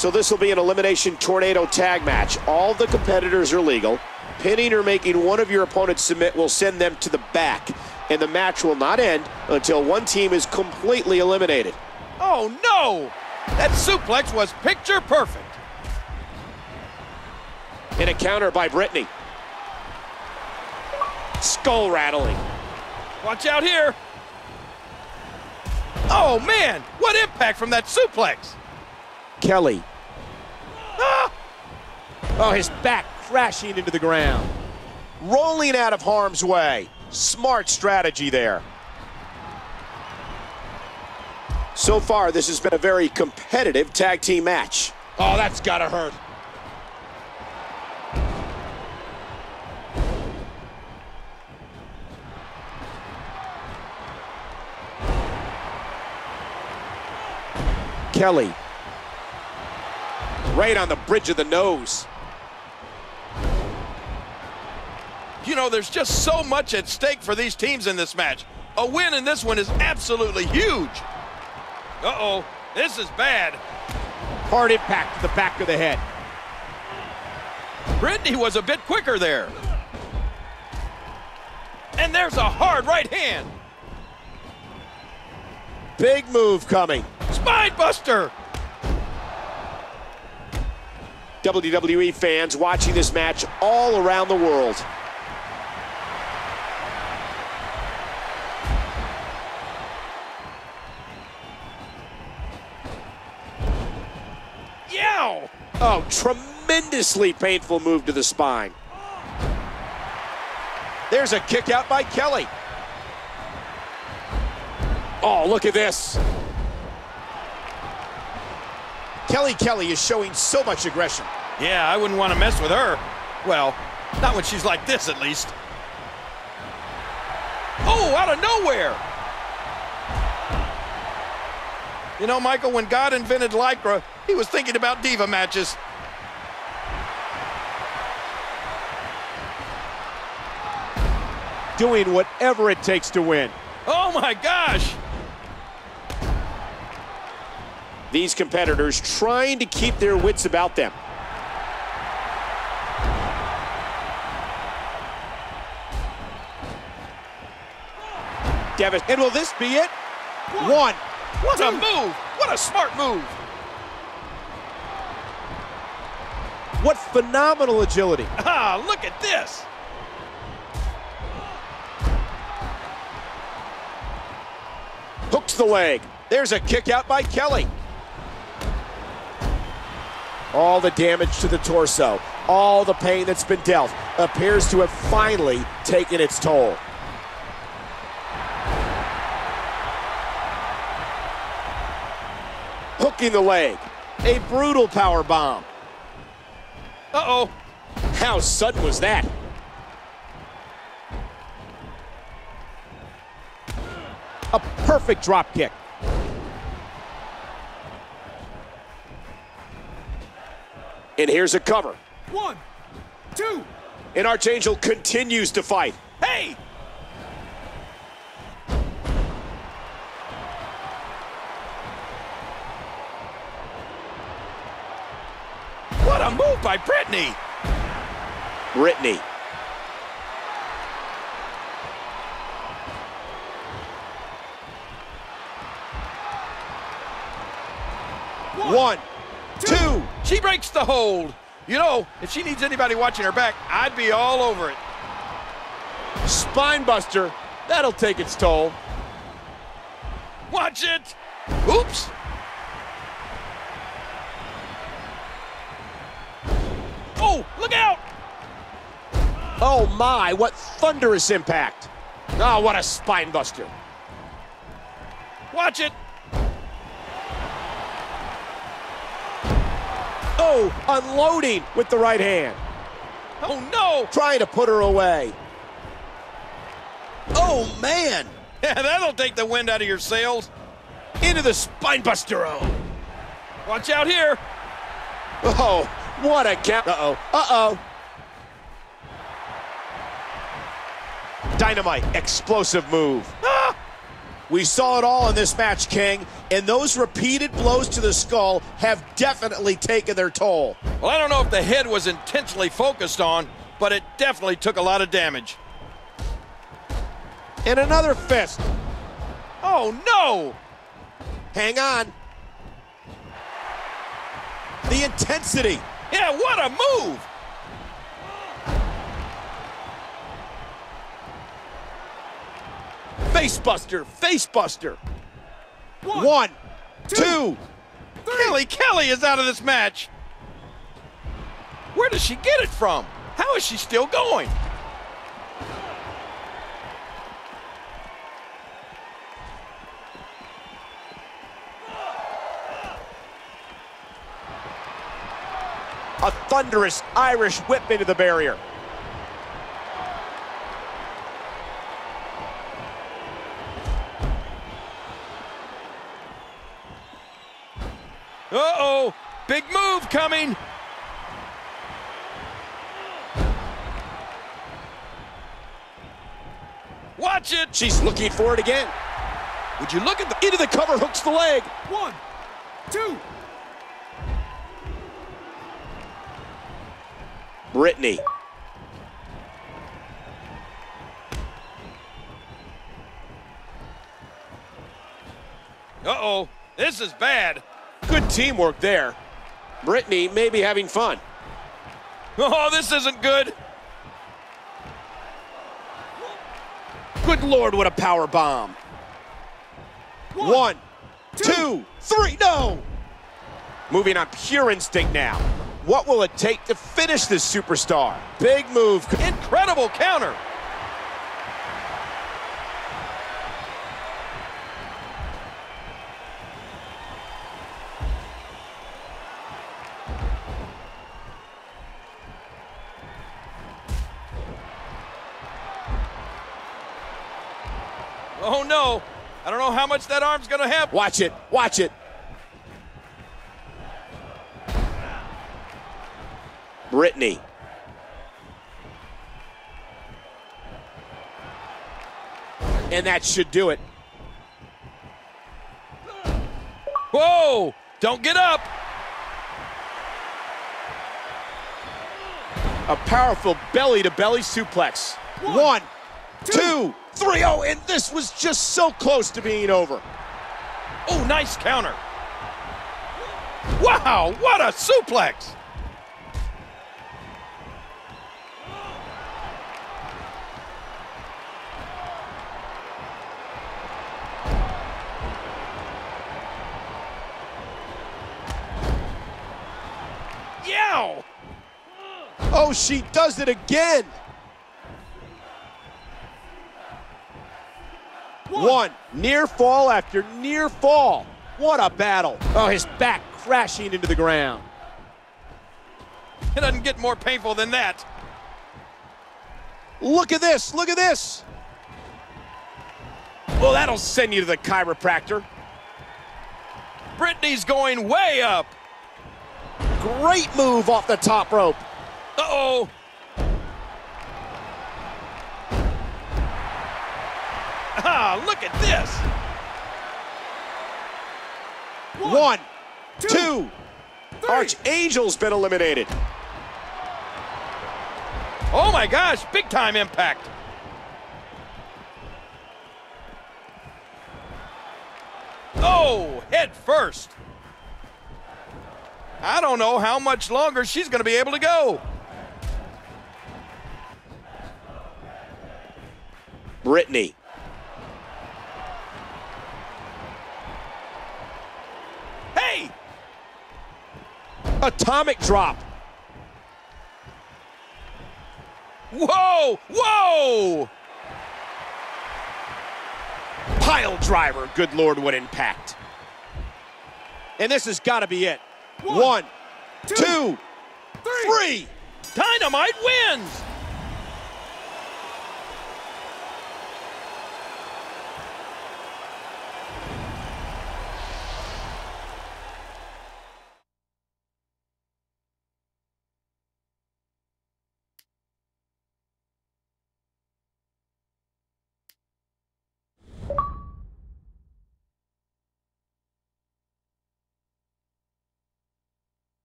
So this will be an elimination tornado tag match. All the competitors are legal. Pinning or making one of your opponents submit will send them to the back. And the match will not end until one team is completely eliminated. Oh, no! That suplex was picture perfect. And a counter by Brittany. Skull rattling. Watch out here. Oh, man! What impact from that suplex! Kelly. Oh, his back crashing into the ground. Rolling out of harm's way. Smart strategy there. So far, this has been a very competitive tag team match. Oh, that's gotta hurt. Kelly. Right on the bridge of the nose. You know, there's just so much at stake for these teams in this match. A win in this one is absolutely huge. Uh-oh, this is bad. Hard impact to the back of the head. Brittany was a bit quicker there. And there's a hard right hand. Big move coming. Spine buster. WWE fans watching this match all around the world. Oh, tremendously painful move to the spine. There's a kick out by Kelly. Oh, look at this. Kelly Kelly is showing so much aggression. Yeah, I wouldn't want to mess with her. Well, not when she's like this, at least. Oh, out of nowhere! You know, Michael, when God invented Lycra, he was thinking about diva matches. Doing whatever it takes to win. Oh my gosh! These competitors trying to keep their wits about them. Devin, and will this be it? One. What a move! What a smart move! What phenomenal agility. Ah, look at this! Hooks the leg. There's a kick out by Kelly. All the damage to the torso, all the pain that's been dealt, appears to have finally taken its toll. Hooking the leg. A brutal power bomb. Uh-oh. How sudden was that? A perfect drop kick. And here's a cover. One, two. And Archangel continues to fight. Hey! By Brittany! Brittany. One, two. She breaks the hold. You know, if she needs anybody watching her back, I'd be all over it. Spine buster. That'll take its toll. Watch it! Oops! Oh, look out! Oh my, what thunderous impact. Oh, what a spine buster. Watch it! Oh, unloading with the right hand. Oh no! Trying to put her away. Oh man! Yeah, that'll take the wind out of your sails. Into the spine buster. Oh, Watch out here! oh what a count. Uh-oh. Uh-oh. Dynamite, explosive move. Ah! We saw it all in this match, King, and those repeated blows to the skull have definitely taken their toll. Well, I don't know if the head was intentionally focused on, but it definitely took a lot of damage. And another fist. Oh, no! Hang on. The intensity. Yeah, what a move! Facebuster, facebuster. One, One two, two three. Kelly Kelly is out of this match. Where does she get it from? How is she still going? A thunderous Irish whip into the barrier. Uh-oh, big move coming. Watch it. She's looking for it again. Would you look at the into the cover hooks the leg. One, two. Brittany. Uh-oh, this is bad. Good teamwork there. Brittany may be having fun. Oh, this isn't good. Good Lord, what a power bomb. One, One two, two, three, no! Moving on pure instinct now. What will it take to finish this superstar? Big move. Incredible counter. Oh no, I don't know how much that arm's gonna have. Watch it, watch it. Brittany. And that should do it. Whoa, don't get up. A powerful belly to belly suplex. One, One two, two 3 0, and this was just so close to being over. Oh, nice counter. Wow, what a suplex! Oh, she does it again. One. Near fall after near fall. What a battle. Oh, his back crashing into the ground. It doesn't get more painful than that. Look at this. Look at this. Well, that'll send you to the chiropractor. Brittany's going way up. Great move off the top rope. Uh-oh. Ah, look at this. One, One two, two Archangel's been eliminated. Oh my gosh, big time impact. Oh, head first. I don't know how much longer she's going to be able to go. Brittany Hey! Atomic drop. Whoa! Whoa! Pile driver. Good Lord, what impact. And this has got to be it. One, One two, two, three. three. Dynamite wins!